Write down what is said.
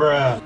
Bruh.